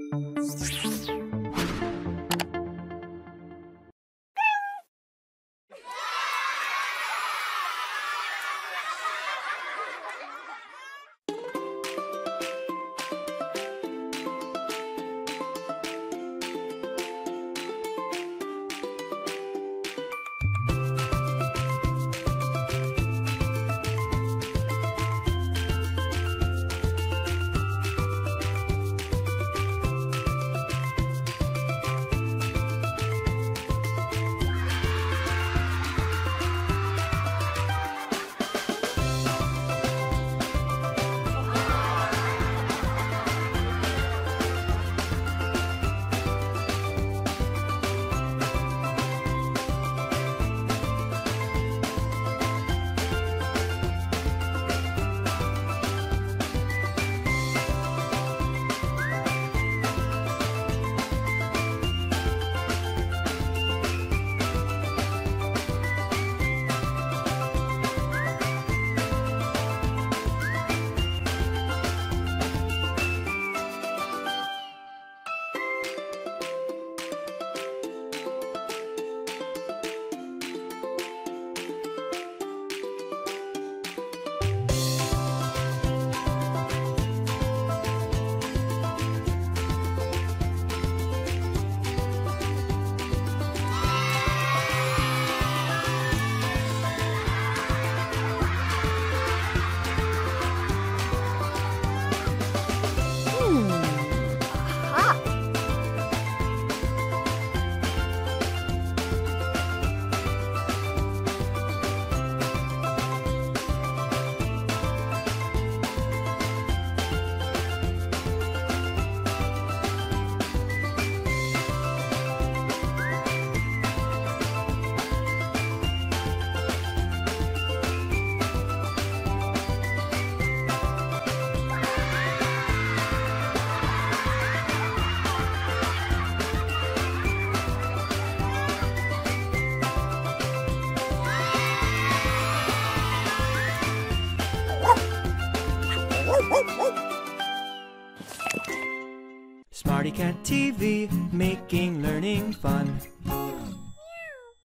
you Smarty Cat TV, making learning fun.